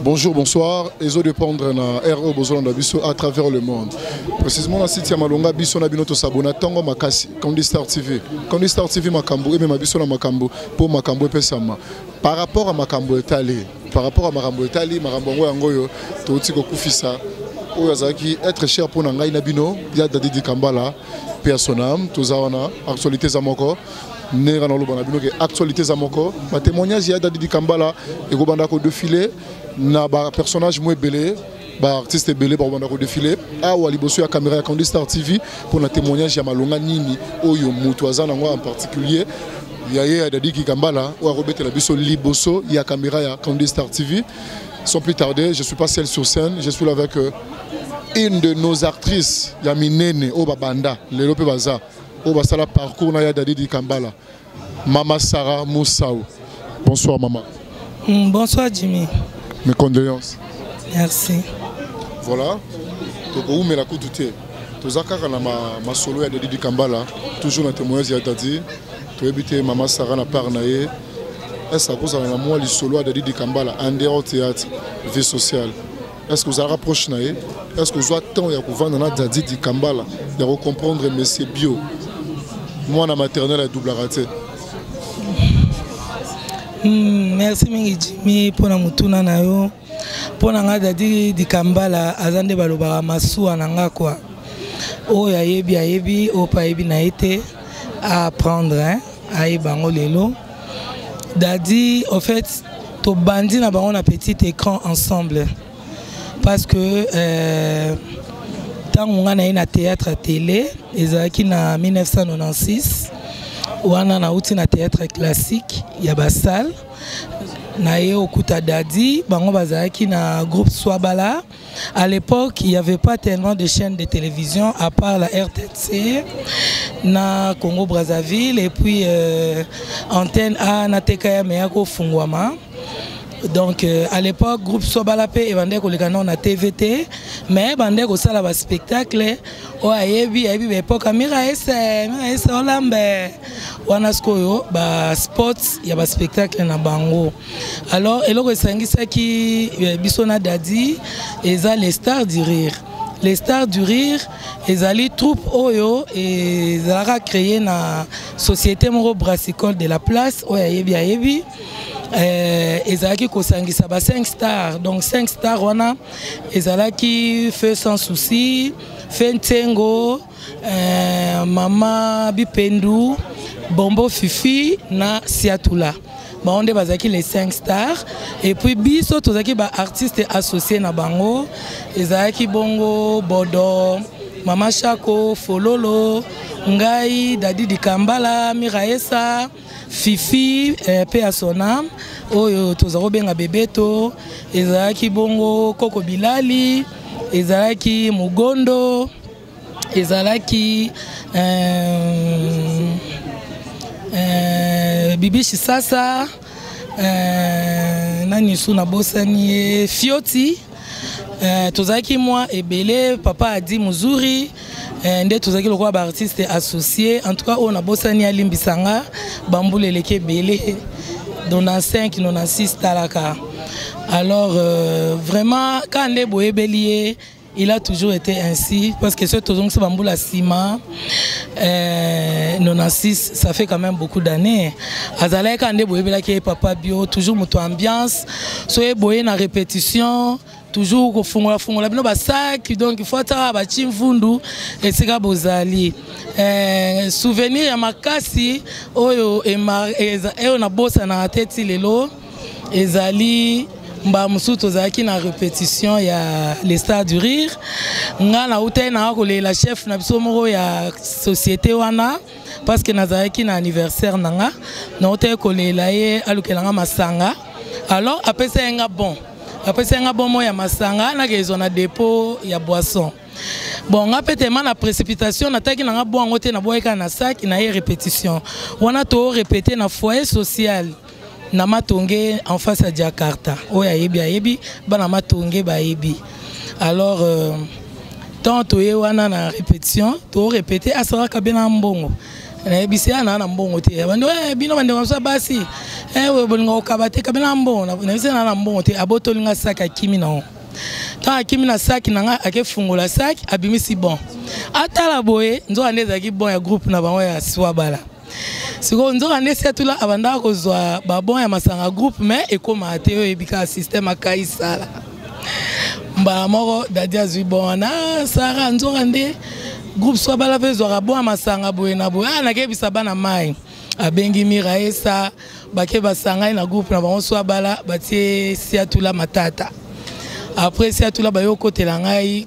Bonjour, bonsoir. Ezo dépendre na RO Bozolanda Bisso à travers le monde. Précisément na site ya Malonga Bisso na bino to s'abonner tango makasi. Candy Star TV. Candy Star TV makambo et même Bisso na makambo pour makambo pesama. Par rapport à makambo etali, par rapport à makambo etali, makambo ngo yango yo to tiko kufisa. Oyo azaki être cher pour na ngai na bino ya Dadidi Kambala. Paix à son âme, tous à wana, actualité za moko. ndenge kaka naloba na bino ke actualité eza moko batémoignage ya dadidi kambala ekobanda kodefile na bapersonnage mo ebele baartiste ebele bakobanda kodefile awa liboso ya kamera ya condi star tv mpo na témoignage ya malonga nini oyo moto aza nango en particulier ya ye ya dadiki kambala oyo akobetela biso liboso ya kamera ya condi star tv Sans plus tarder, je suis pas seul sur scène, je suis là avec euh, une de nos actrices ya minene oyo babanda lelo mpe baza oyo basala parcours na ya dadi dikambala mama sara musau bonsoir mama mm, bonsoir jimmy mes condoléances merci voilà tokoumela kutu te toza kaka na masolo ma ya dadi dikambala toujours na témoignage ya dadi toyebi te mama sara na part na ye est ce akozala na mwa lisolo ya dadi dikambala en dehors théâtre vie sociale est ce que ozalaka proche na ye est ce que ozwa temps ya kovanda na dadi dikambala ya kocomprendre monsieur bio mwana maternel adublaka te hmm, merci mingi jimi mpo na motuna na yo mpo na ngai dadi dikambala aza nde balobaka masuwa na ngai kua oyo ayebi ayebi oyo mpe ayebi na ye te apprendre hein? aye bango lelo dadi au fait tobandi na bango na petit écran ensemble parce que euh, ntango ngai naye na théâtre télé ezalaki na 1996 wana nauti na théâtre classique ya basale naye okuta dadi bango bazalaki na groupe swabala À l'époque, il n'y avait pas tellement de chaînes de télévision à part la RTC, na Congo Brazzaville et puis euh, antenne A na TKM et Fungwama. Donc euh, à l'époque, groupe Sobalapé et Bandé Kolikano na TVT, mais Bandé Kosala va spectacle, oh ayebi ayebi à l'époque Amira Esse, Amira Esse Olambe, Wanaskoyo, bah sports, il y a spectacle na Bango. alors eloko esangisaki eh, biso na dadi eza les stars du rire les stars du rire ezali troupe oyo ezalaka créé na société moko brassicole de la place oyo ayebi ayebi euh, ezalaki kosangisa ba 5 stars donc 5 stars wana ezalaki feu sans souci feu ntengo eh, mama bipendu bombo fifi na siatula bango nde bazalaki les 5 stars epuis biso tozalaki baartiste associe na bango ezalaki bongo bodo mama shako fololo ngai dadi dikambala miraesa fifi eh, pe ya sonam oyo toza kobenga bebeto ezalaki bongo koko bilali ezalaki mogondo ezalaki euh, euh, bibishi sasa euh, nani su nabosani ye fioti euh, tozalaki mwa ebele papa adi muzuri euh, nde tozalaki lokola baartiste associé en tout cas oyo nabosani alimbisa nga bambula eleki ebele 95 96 talaka alors euh, vraiment kaka nde boyebeli ye Il a toujours été ainsi, parce que ce Tozong Sabamboula Sima, euh, 96, ça fait quand même beaucoup d'années. Azalek Ande Boyebela qui est papa bio, toujours moto ambiance, soyez boyé na répétition, toujours kofungola fungola bino basaki donc il faut atala baci mvundu esika bozali eh, souvenir ya makasi oyo eyo nabosanaka te ti lelo ezali mbala mosusu tozalaki na repetition ya le star du rire ngai nautaki nanga kolela chef na biso moko ya société wana parce que nazalaki na anniversaire na nga nautaki kolela ye alukela nga masanga alors apesa ye nga bon apesa ye nga bon moi ya masanga nakezwa na dépôt ya boisson bon nga mpe tema na précipitation nataki na nga bwango te nabwaki kaka na saki na ye répétition wana to répété na foyer social na matonge en face ya jakarta oyo ayebi ayebi bana matonge bayebi alors euh, tant toye wana na répétition torépéte asalaka be na mbongo nayebisi ya naa na mbongo te bandi eh, bino bandeko mosusu basi eh, bolinga kokaba te kabe na mbongo nayebisi ya naa na mbongo te abotoli nga saki akimi na yango ntango akimi na saki na ngai akefungola saki abimisi bon atala boye nzoka nde ezalaki bon ya groupe na bango ya swabala sikoyo nzoka nde setula abandaka kozwa babon ya masanga groupe mais ekomaka te oyo eyebi kaka système akai sala mbala moko dadi azwi bon wana sara nzoka nde groupe swa bala mpe ezwaka bon ya masanga boye na boye aa nakeyebisa bana mai abengi mira esa bake basangani na groupe na bango swa bala batie siatula matata après siatula baye okotela ngai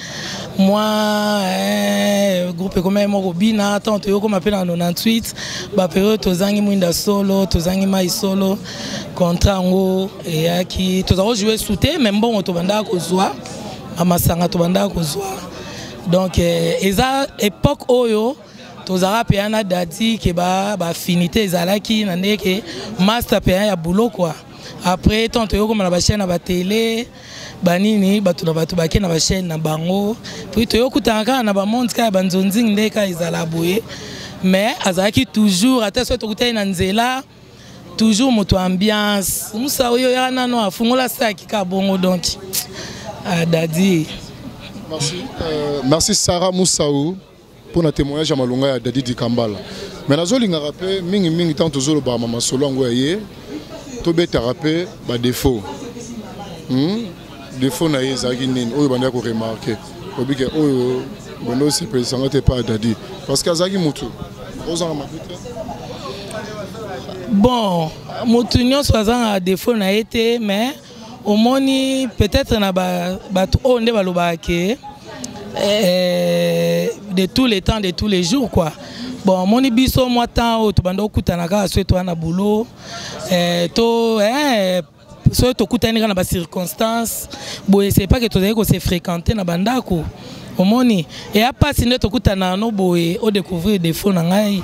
mwa eh, groupe ekomaki mwa kobina ntango toyokoma mpe na 98 baperiode tozangi mwinda solo tozangi mai solo contrat yango eyaki toza kojoue su te mai mbongo tobandaka kozwa bamasanga tobandaka kozwa donc eh, eza epoque oyo tozalaka mpeya na dati ke bafinité ba ezalaki na ndenge ke master mpeya ya boulot kua après ntango toyokoma na bachaine ya batele banini bato na bato bake na bachaine na bango puis toyokutana kaka na bamonde kaka ya banzonzing nde kaka ezala boye mais azalaki toujours ata soki tokutani na nzela toujours moto ambiance mosa oyo yaka nano afungola saki kaka bongo donc adadi ah, merci, euh, merci sarah mousaou mpo na témoignage ya malonga ya Dadi Dikambala mais nazolingaka mpe mingi mingi ntango tozolobaka ma masolo yango ya ye tobetaka mpe badefaut hmm? defaut na ye ezalaki nini oyo bandaki koremarke obike oyo banda osepelisa nga te epai ya Dadi parce que azalaki motu ozanga mabe te bon motu nyonso azangaka defaut na ye te mais omoni peut-être na bato oyo nde balobaka ke eh, de tous les temps de tous les jours quoi bon omoni biso mwa temps oyo tobanda kokutana kaka soki toa na boulot eh, to eh, soki tokutani kaka na bacirconstance boye se pas ke tozali kose fréquente na bandako omoni eya mpasi nde tokutana no boye odécouvrir défaut na ngai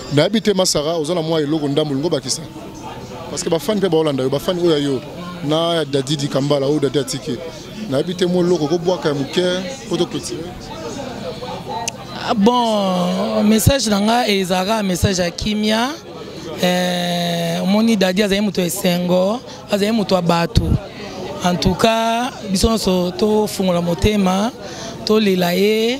nayebi te masara oza na mwa eloko ndambo olingo bakisa parce que bafani mpe baolanda yo bafani oyo ya yo na ya dadidi kambala oyo dadi atiki nayebi te mwa eloko kobwaka ya moke mpo tokotire ah, bon message na nga ezalaka message ya kimia eh, omoni dadi azali moto ya esengo azali moto ya bato en tout cas biso nyonso tofungola motema tolela ye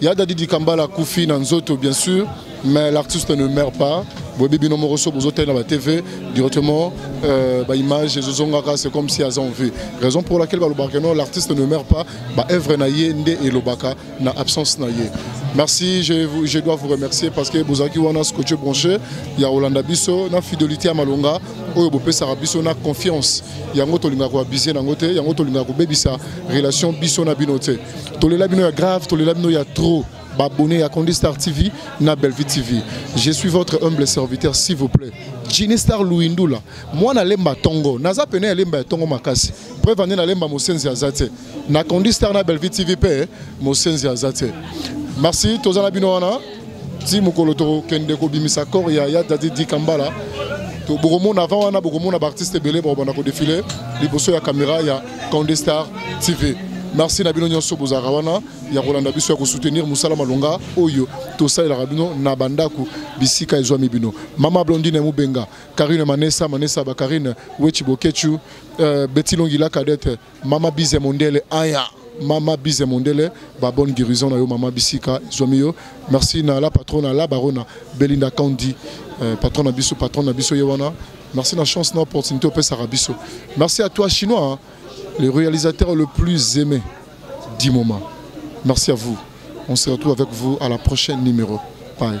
Ya Daddy Dikambala akufi na nzoto bien sûr mais l'artiste ne meurt pas boyebi bino moko so bozotali na ba tv directement euh, ba image ezozongaka c'est comme si aza en vie raison pour laquelle balobaka non l'artiste ne meurt pas ba œuvre na ye nde elobaka na absence na ye merci je, vous, je dois vous remercier parce que bozalaki wana scotche branché ya kolanda biso na fidélité ya malonga oyo bopesaka biso na confiance yango tolingaka koabisie na yango te yango tolingaka kobebisa relation biso na bino te tolela bino ya grave tolela bino ya trop abonné à Condi Star TV na Bellevue TV. Je suis votre humble serviteur s'il vous plaît. Genie Star Louindoula, moi na lemba tongo, naza pene lemba tongo makasi. Preuve ane na lemba mosenzi azate. Na Condi Star na Bellevue TV pe mosenzi azate. Merci tozana bino wana. Ti mukolo to kende ko bimisa corps ya ya Daddy Dikambala. To bokomona avant wana bokomona ba artistes belé ba banda ko défiler liboso ya caméra ya Condé Star TV merci na bino nyonso bozalaka wana ya kolanda biso ya kosoutenir mosala malonga oyo tosalelaka bino na bandako bisika ezwami bino mama blondine ya mobenga karine manesa manesa bakarine wechi bokechu euh, beti longila cadete mama bize mondele aya mama bize mondele ba bonne guérison na yo mama bisika ezwami yo merci na la patrona la barona belinda kandi euh, patron na biso patron na biso ye wana merci na chance na opportunité opesaka biso merci à toi chinois hein le réalisateur le plus aimé du moment. Merci à vous. On se retrouve avec vous à la prochaine numéro. Bye.